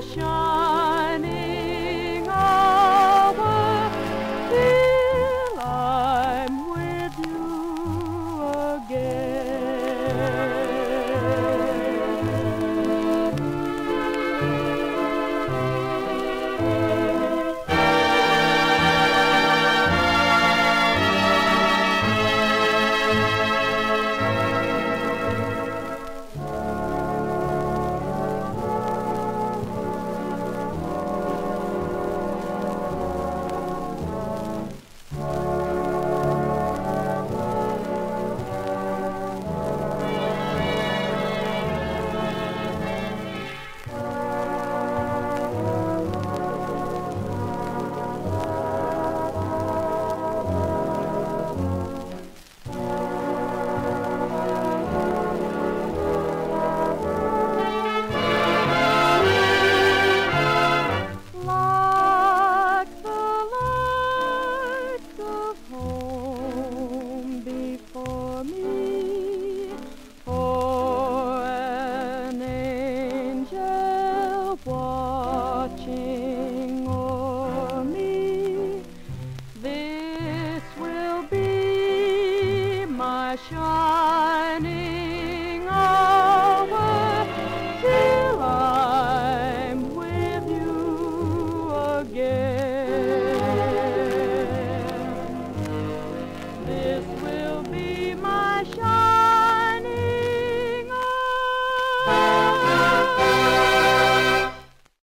shine. shining.